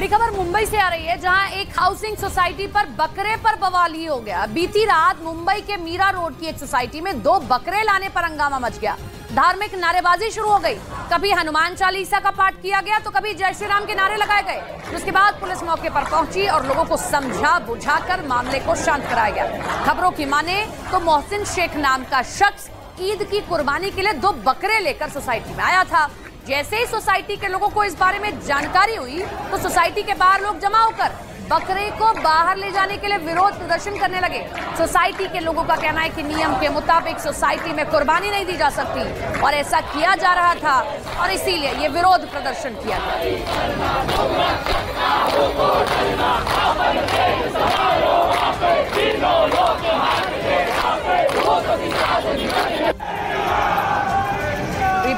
बड़ी खबर मुंबई से आ रही है, जहाँ एक हाउसिंग सोसाइटी पर बकरे पर बवाल ही हो गया। बीती रात मुंबई के मीरा रोड की एक सोसाइटी में दो बकरे लाने पर हंगामा मच गया। धार्मिक नारेबाजी शुरू हो गई। कभी हनुमान चालीसा का पाठ किया गया तो कभी जय श्री राम के नारे लगाए गए। उसके बाद पुलिस मौके पर पहुँची और लोगों को समझा बुझाकर मामले को शांत कराया गया। खबरों की माने तो मोहसिन शेख नाम का शख्स ईद की कुर्बानी के लिए दो बकरे लेकर सोसाइटी में आया था। जैसे ही सोसाइटी के लोगों को इस बारे में जानकारी हुई तो सोसाइटी के बाहर लोग जमा होकर बकरे को बाहर ले जाने के लिए विरोध प्रदर्शन करने लगे। सोसाइटी के लोगों का कहना है कि नियम के मुताबिक सोसाइटी में कुर्बानी नहीं दी जा सकती और ऐसा किया जा रहा था और इसीलिए ये विरोध प्रदर्शन किया ये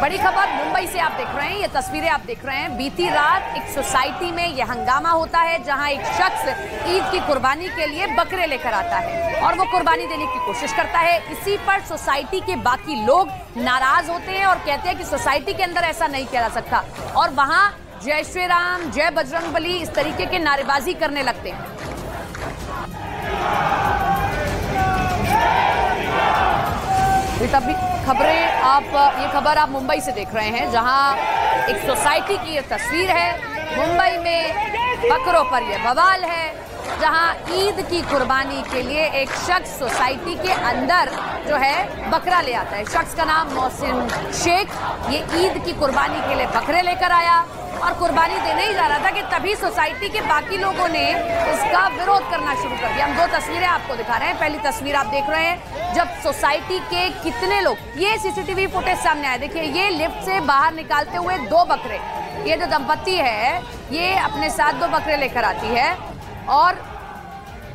बड़ी खबर, मुंबई से आप देख रहे हैं, ये तस्वीरें आप देख रहे हैं। बीती रात एक सोसाइटी में यह हंगामा होता है, जहाँ एक शख्स ईद की कुर्बानी के लिए बकरे लेकर आता है और वो कुर्बानी देने की कोशिश करता है। इसी पर सोसाइटी के बाकी लोग नाराज़ होते हैं और कहते हैं कि सोसाइटी के अंदर ऐसा नहीं किया जा सकता और वहाँ जय श्री राम जय बजरंग बली इस तरीके के नारेबाजी करने लगते हैं। ये तभी खबरें आप, ये खबर आप मुंबई से देख रहे हैं, जहाँ एक सोसाइटी की ये तस्वीर है। मुंबई में बकरों पर ये बवाल है, जहाँ ईद की कुर्बानी के लिए एक शख्स सोसाइटी के अंदर जो है, बकरा ले आता है। शख्स का नाम मोहसिन शेख, ये ईद की कुर्बानी के लिए बकरे लेकर आया। और कुर्बानी देने ही जा रहा था कि तभी सोसाइटी के बाकी लोगों ने इसका विरोध करना शुरू कर दिया। हम दो तस्वीरें आपको दिखा रहे हैं। पहली तस्वीर आप देख रहे हैं, जब सोसाइटी के कितने लोग, ये सीसीटीवी फुटेज सामने आया। देखिए, ये लिफ्ट से बाहर निकालते हुए दो बकरे, ये जो दंपत्ति है, ये अपने साथ दो बकरे लेकर आती है और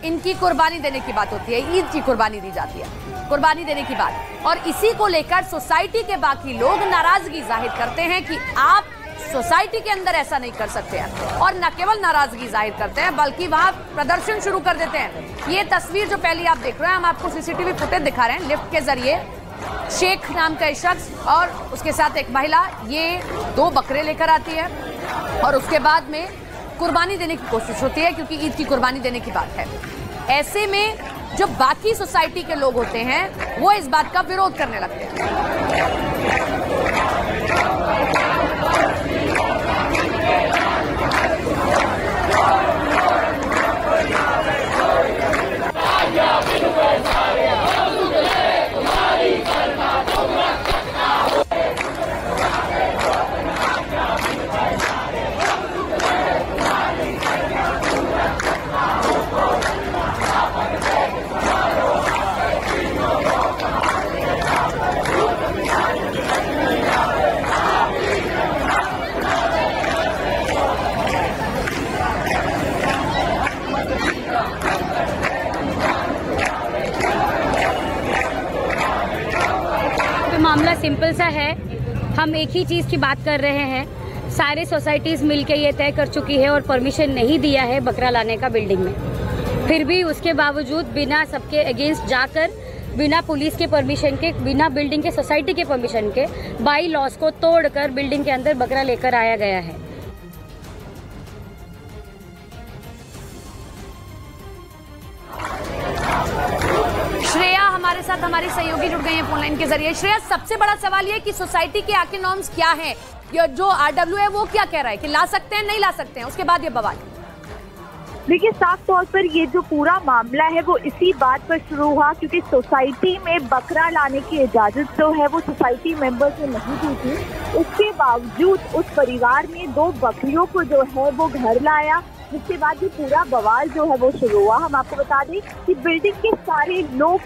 इनकी कुर्बानी देने की बात होती है, ईद की कुर्बानी दी जाती है, कुर्बानी देने की बात। और इसी को लेकर सोसाइटी के बाकी लोग नाराज़गी ज़ाहिर करते हैं कि आप सोसाइटी के अंदर ऐसा नहीं कर सकते हैं। और न केवल नाराज़गी ज़ाहिर करते हैं, बल्कि वहाँ प्रदर्शन शुरू कर देते हैं। ये तस्वीर जो पहली आप देख रहे हैं, हम आपको सीसीटीवी फुटेज दिखा रहे हैं, लिफ्ट के ज़रिए। शेख नाम का एक शख्स और उसके साथ एक महिला, ये दो बकरे लेकर आती है। और उसके बाद में कुर्बानी देने की कोशिश होती है, क्योंकि ईद की कुर्बानी देने की बात है। ऐसे में जो बाकी सोसाइटी के लोग होते हैं, वो इस बात का विरोध करने लगते हैं तो मामला सिंपल सा है, हम एक ही चीज़ की बात कर रहे हैं। सारे सोसाइटीज़ मिलके ये तय कर चुकी है और परमिशन नहीं दिया है बकरा लाने का बिल्डिंग में। फिर भी उसके बावजूद बिना सबके अगेंस्ट जाकर, बिना पुलिस के परमिशन के, बिना बिल्डिंग के, सोसाइटी के परमिशन के, बाई लॉस को तोड़कर बिल्डिंग के अंदर बकरा लेकर आया गया है। साथ हमारी सहयोगी जुड़ गए हैं फ़ोन लाइन के ज़रिए। श्रेया सबसे बड़ा सवाल ये कि सोसाइटी के आके नॉर्म्स क्या हैं? जो आरडब्ल्यू है, वो क्या कह रहा है कि ला सकते हैं, नहीं ला सकते हैं? उसके बाद ये बवाल। देखिए, साफ़ तौर पर ये जो पूरा मामला है, वो इसी बात पर शुरू हुआ क्योंकि सोसाइटी में बकरा लाने की इजाज़त जो है, वो सोसाइटी मेंबर्स ने नहीं दी थी। उसके बावजूद उस परिवार ने दो बकरियों को जो है, वो घर लाया। जिसके बाद ये पूरा बवाल जो है, वो शुरू हुआ। हम आपको बता दें कि बिल्डिंग के सारे लोग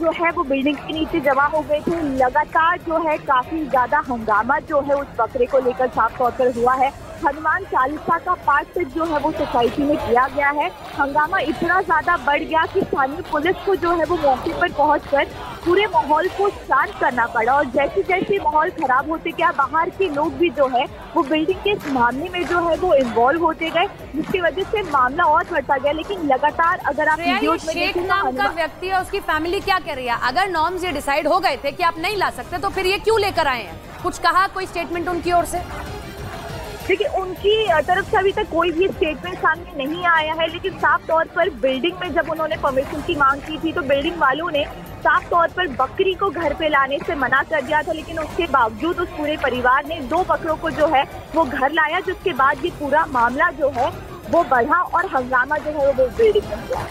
जो है वो बिल्डिंग के नीचे जमा हो गए थे। लगातार जो है काफ़ी ज़्यादा हंगामा जो है उस बकरे को लेकर साफ़ तौर पर हुआ है। हनुमान चालीसा का पाठ जो है वो सोसाइटी में किया गया है। हंगामा इतना ज़्यादा बढ़ गया कि स्थानीय पुलिस को जो है वो मौके पर पहुंचकर पूरे माहौल को शांत करना पड़ा और जैसे जैसे माहौल खराब होते गया बाहर के लोग भी जो है वो बिल्डिंग के इस मामले में जो है वो इन्वॉल्व होते गए जिसकी वजह से मामला और बढ़ता गया। लेकिन लगातार अगर आप श्रेया, ये वीडियोज़ में शेख नाम का व्यक्ति और उसकी फैमिली क्या कह रही है? अगर नॉर्म्स ये डिसाइड हो गए थे कि आप नहीं ला सकते तो फिर ये क्यों लेकर आए हैं? कुछ कहा कोई स्टेटमेंट उनकी ओर से? देखिए, उनकी तरफ़ से अभी तक कोई भी स्टेटमेंट सामने नहीं आया है, लेकिन साफ़ तौर पर बिल्डिंग में जब उन्होंने परमिशन की मांग की थी तो बिल्डिंग वालों ने साफ़ तौर पर बकरी को घर पे लाने से मना कर दिया था, लेकिन उसके बावजूद उस पूरे परिवार ने दो बकरों को जो है, वो घर लाया, जिसके बाद ये पूरा मामला जो है, वो बढ़ा और हंगामा जो है, वो बिल्डिंग में हुआ।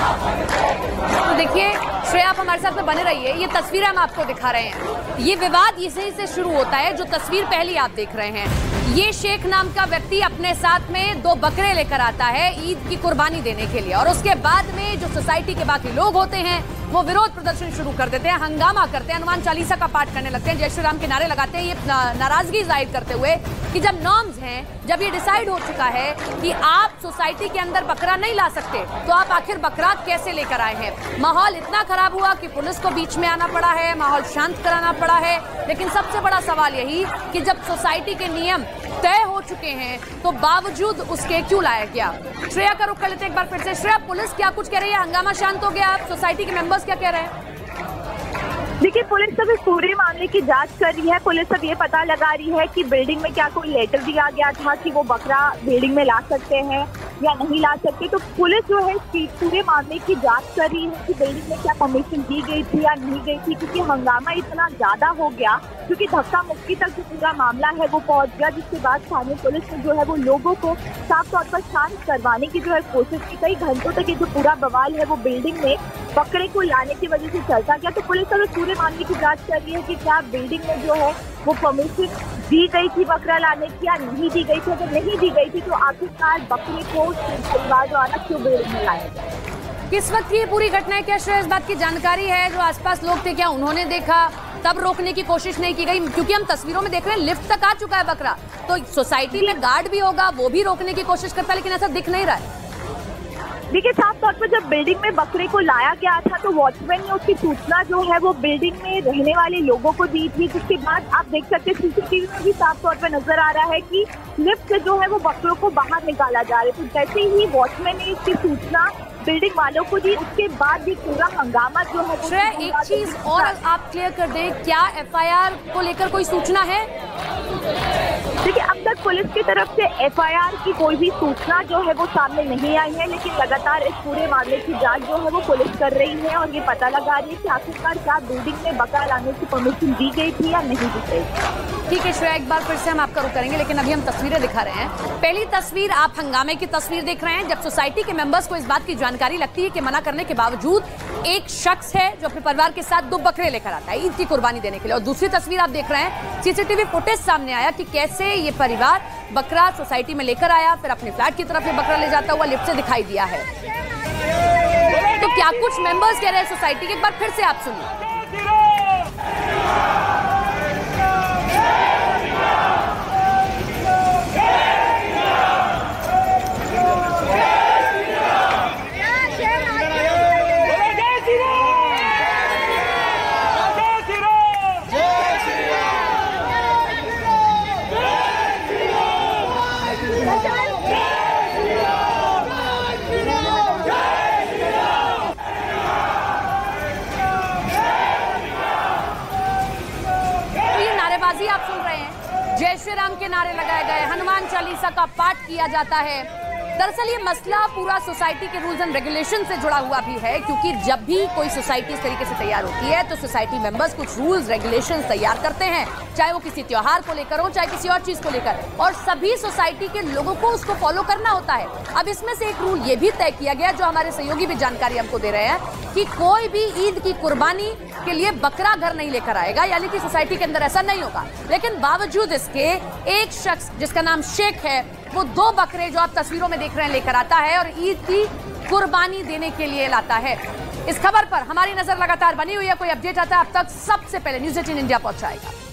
तो देखिए, श्रेया, आप हमारे साथ में बने रहिए। ये तस्वीर हम आपको दिखा रहे हैं। ये विवाद इसी से शुरू होता है, जो तस्वीर पहली आप देख रहे हैं। ये शेख नाम का व्यक्ति अपने साथ में दो बकरे लेकर आता है ईद की कुर्बानी देने के लिए। और उसके बाद में जो सोसाइटी के बाकी लोग होते हैं वो विरोध प्रदर्शन शुरू कर देते हैं, हंगामा करते हैं, हनुमान चालीसा का पाठ करने लगते हैं, जय श्री राम के नारे लगाते हैं, ये नाराज़गी ज़ाहिर करते हुए कि जब नॉर्म्स हैं, जब ये डिसाइड हो चुका है कि आप सोसाइटी के अंदर बकरा नहीं ला सकते तो आप आखिर बकरा कैसे लेकर आए हैं? माहौल इतना खराब हुआ कि पुलिस को बीच में आना पड़ा है, माहौल शांत कराना पड़ा है, लेकिन सबसे बड़ा सवाल यही कि जब सोसाइटी के नियम तय हो चुके हैं तो बावजूद उसके क्यों लाया गया? श्रेया का रुख कर लेते एक बार फिर से। श्रेया, पुलिस क्या कुछ कह रही है? हंगामा शांत हो गया, आप सोसाइटी के मेंबर्स क्या कह रहे हैं? देखिए, पुलिस अब इस पूरे मामले की जाँच कर रही है। पुलिस अब ये पता लगा रही है कि बिल्डिंग में क्या कोई लेटर दिया गया था कि वो बकरा बिल्डिंग में ला सकते हैं। या नहीं ला सकते तो पुलिस जो है पूरे मामले की जाँच कर रही है कि बिल्डिंग में क्या परमिशन दी गई थी या नहीं गई थी, क्योंकि हंगामा इतना ज़्यादा हो गया, क्योंकि धक्का मुक्की तक जो पूरा मामला है वो पहुँच गया, जिसके बाद स्थानीय पुलिस ने जो है वो लोगों को साफ़ तौर पर शांत करवाने की जो है कोशिश की। कई घंटों तक ये जो पूरा बवाल है वो बिल्डिंग में बकरे को लाने की वजह से चलता गया। तो पुलिस अगर पूरे मामले की जाँच कर रही है कि क्या बिल्डिंग में जो है वो परमिशन दी गई थी बकरा लाने की या नहीं दी गई थी? अगर नहीं दी गई थी तो आखिरकार बकरे को परिवार द्वारा क्यों बिल्डिंग में लाया गया? किस वक्त की पूरी घटना है? क्या श्रेय, इस बात की जानकारी है? जो आसपास लोग थे, क्या उन्होंने देखा? तब रोकने की कोशिश नहीं की गई, क्योंकि हम तस्वीरों में देख रहे हैं, लिफ्ट तक आ चुका है बकरा। तो सोसाइटी में गार्ड भी होगा, वो भी रोकने की कोशिश करता है लेकिन ऐसा दिख नहीं रहा है। देखिए, साफ़ तौर पर जब बिल्डिंग में बकरे को लाया गया था तो वॉचमैन ने उसकी सूचना जो है वो बिल्डिंग में रहने वाले लोगों को दी थी। जिसके बाद आप देख सकते हैं सीसीटीवी में भी साफ़ तौर पर नज़र आ रहा है कि लिफ्ट से जो है वो बकरों को बाहर निकाला जा रहा है। तो जैसे ही वॉचमैन ने इसकी सूचना बिल्डिंग वालों को दी उसके बाद ये पूरा हंगामा जो है एक चीज़ और आप क्लियर कर दें क्या एफआईआर को लेकर कोई सूचना है? देखिए अब तक पुलिस की तरफ़ से एफआईआर की कोई भी सूचना जो है वो सामने नहीं आई है लेकिन लगातार इस पूरे मामले की जाँच जो है वो पुलिस कर रही है और ये पता लगा रही है कि आखिरकार क्या बिल्डिंग में बकरा लाने की परमिशन दी गई थी या नहीं दी गई। ठीक है श्रेया एक बार फिर से हम आपका रुख करेंगे लेकिन अभी हम तस्वीरें दिखा रहे हैं। पहली तस्वीर आप हंगामे की तस्वीर देख रहे हैं जब सोसाइटी के मेंबर्स को इस बात की जानकारी लगती है कि मना करने के बावजूद एक शख्स है जो अपने परिवार के साथ दो बकरे लेकर आता है, ईद की कुर्बानी देने के लिए। और दूसरी तस्वीर आप देख रहे हैं, सीसीटीवी फुटेज सामने आया कि कैसे ये परिवार बकरा सोसाइटी में लेकर आया, फिर अपने फ्लैट की तरफ़ ये बकरा ले जाता हुआ लिफ्ट से दिखाई दिया है। तो क्या कुछ मेंबर्स कह रहे हैं सोसाइटी? के एक बार फिर से आप सुनिए जय श्री राम के नारे लगाए गए। हनुमान चालीसा का पाठ किया जाता है। दरअसल ये मसला पूरा सोसाइटी के रूल्स एंड रेगुलेशन से जुड़ा हुआ भी है, क्योंकि जब भी कोई सोसाइटी इस तरीके से तैयार होती है तो सोसाइटी मेंबर्स कुछ रूल्स, रेगुलेशंस तैयार करते हैं, चाहे वो किसी त्योहार को लेकर हो, चाहे किसी और चीज़ को लेकर। और सभी सोसाइटी के लोगों को उसको फॉलो करना होता है। अब इसमें से एक रूल ये भी तय किया गया, जो हमारे सहयोगी भी जानकारी हमको दे रहे हैं, कि कोई भी ईद की कुर्बानी के लिए बकरा घर नहीं लेकर आएगा, यानी कि सोसाइटी के अंदर ऐसा नहीं होगा। लेकिन बावजूद इसके, एक शख्स, जिसका नाम शेख है वो दो बकरे जो आप तस्वीरों में देख रहे हैं लेकर आता है और ईद की कुर्बानी देने के लिए लाता है। इस खबर पर हमारी नज़र लगातार बनी हुई है। कोई अपडेट आता है, अब तक सबसे पहले न्यूज़ एटीन इंडिया पहुंचाएगा।